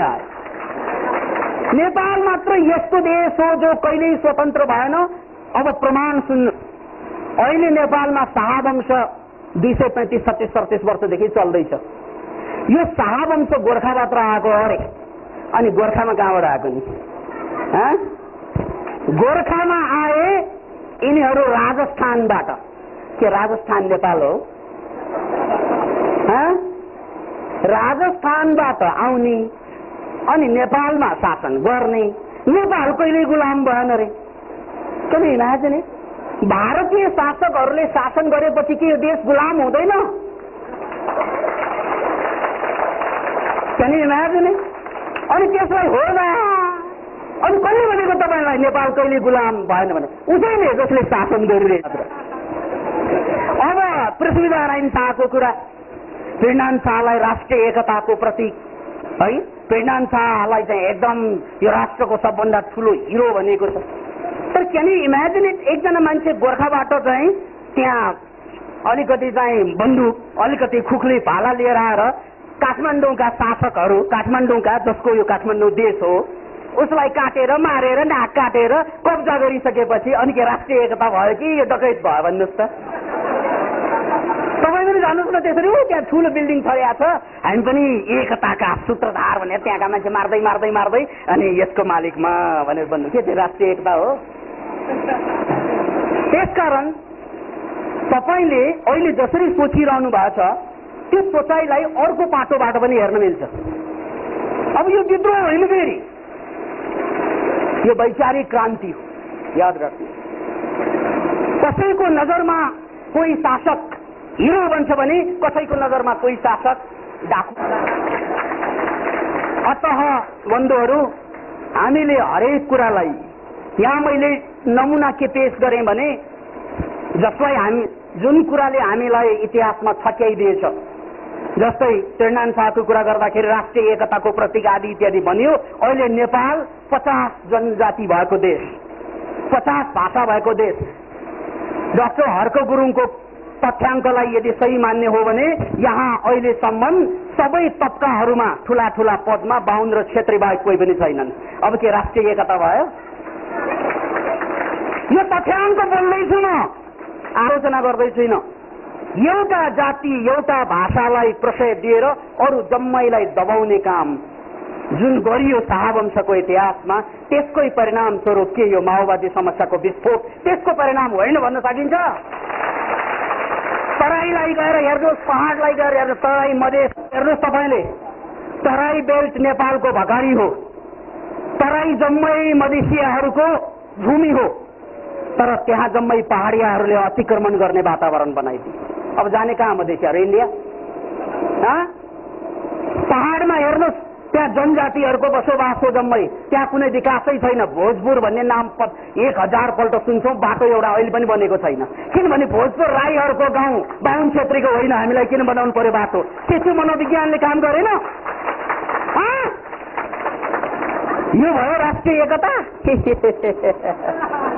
आयो नेपाल मात्र यस्तो देश हो जो कहिल्यै स्वतन्त्र भएन। अब प्रमाण सुन्नु। अहिले नेपालमा शाहवंश दुई सय पैँतिस छत्तिस सडतिस वर्षदेखि चल्दैछ। यो शाहवंश गोर्खाबाट आएको अरे। अनि गोर्खामा कहाँबाट आएको नि गोर्खामा आए यिनीहरू राजस्थानबाट। के राजस्थान नेपाल हो? राजस्थानबाट आउने अनि नेपालमा शासन गर्ने। नेपाल कहिले गुलाम भएन रे? किन इमेजिन भारतीय शासकहरूले शासन गरेपछि के यो देश गुलाम हुँदैन? त्यहाँनिर इमेजिन अनि त्यसलाई हो अनि कसले भनेको तपाईँलाई नेपाल कहिले गुलाम भएन भने? उसैले जसले शासन गरिरहेको अब पृथ्वीनारायण शाहको कुरा पृणान शाहलाई राष्ट्रिय एकताको प्रतीक है? पृणान शाहलाई चाहिँ एकदम यो राष्ट्रको सबभन्दा ठुलो हिरो भनेको छ। तर क्यान इमेजिन इट एकजना मान्छे गोर्खाबाट चाहिँ त्यहाँ अलिकति चाहिँ बन्दुक अलिकति खुक्ली भाला लिएर आएर काठमाडौँका शासकहरू काठमाडौँका जसको यो काठमाडौँ देश हो उसलाई काटेर मारेर नाक काटेर कब्जा गरिसकेपछि अनि के राष्ट्रिय एकता भयो कि यो डकैत भयो भन्नुहोस् त। जानुहोस् न त्यसरी त्यहाँ ठुलो बिल्डिङ छरिया छ। हामी पनि एकताका सूत्रधार भनेर त्यहाँका मान्छे मार्दै मार्दै मार्दै अनि यसको मालिकमा भनेर भन्नु के त्यो राष्ट्रिय एकता हो? त्यसकारण तपाईँले अहिले जसरी सोचिरहनु भएको छ त्यो सोचाइलाई अर्को पाटोबाट पनि हेर्न मिल्छ। अब यो विद्रोह होइन फेरि। यो वैचारिक क्रान्ति हो। याद राख्नु। कसैको नजरमा कोही शासक हिरो बन्छ भने कसैको नजरमा कोही शासक डाकु। अत बन्धुहरू हामीले हरेक कुरालाई यहाँ मैले नमुना के पेश गरेँ भने जसलाई हामी जुन कुराले हामीलाई इतिहासमा छक्याइदिएछ जस्तै त्रिनारायण शाहको कुरा गर्दाखेरि राष्ट्रिय एकताको प्रतीक आदि इत्यादि भनियो अहिले नेपाल पचास जनजाति भएको देश पचास भाषा भएको देश। डाक्टर हर्क गुरुङको तथ्याङ्कलाई यदि सही मान्ने हो भने यहाँ अहिलेसम्म सबै तब्काहरूमा ठुला ठुला पदमा बाहुन र क्षेत्री बाहेक कोही पनि छैनन्। अब के राष्ट्रिय एकता भयो? यो तथ्याङ्क बोल्दैछु म आलोचना गर्दै छुइनँ। एउटा जाति एउटा भाषालाई प्रशय दिएर अरू जम्मैलाई दबाउने काम जुन गरियो शाहवंशको इतिहासमा त्यसकै परिणाम स्वरूप के यो माओवादी समस्याको विस्फोट? त्यसको परिणाम होइन भन्न सकिन्छ। तराईलाई गएर हेर्नुहोस् पहाडलाई गएर हेर्नुहोस् तराई मधेस हेर्नुहोस् तपाईँले। तराई बेल्ट नेपालको भगारी हो। तराई जम्मै मधेसियाहरूको भूमि हो। तर त्यहाँ जम्मै पहाडियाहरूले अतिक्रमण गर्ने वातावरण बनाइदियो। अब जाने कहाँ मधेसियाहरू इन्डिया? पहाडमा हेर्नुहोस्। त्यहाँ जनजातिहरूको बसोबास हो जम्मै। त्यहाँ कुनै विकासै छैन। भोजपुर भन्ने नाम एक हजार पल्ट सुन्छौँ बाटो एउटा अहिले पनि बनेको छैन। किनभने भोजपुर राईहरूको गाउँ बाहुन छेत्रीको होइन हामीलाई किन बनाउनु पर्यो बाटो? त्यस्तो मनोविज्ञानले काम गरेन। यो भयो राष्ट्रिय एकता?